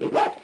What?